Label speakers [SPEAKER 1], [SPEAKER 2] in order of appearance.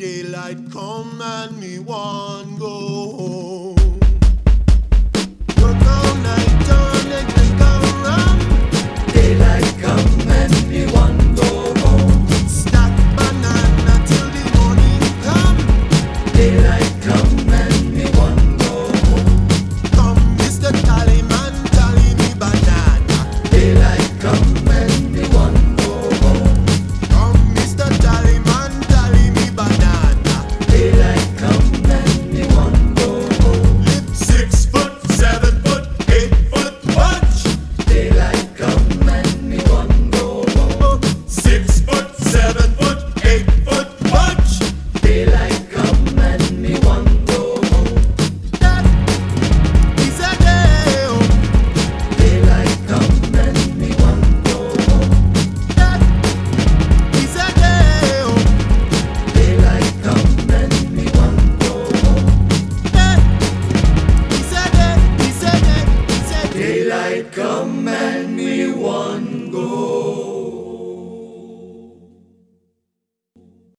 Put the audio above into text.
[SPEAKER 1] Daylight come and me one go home. might command me once.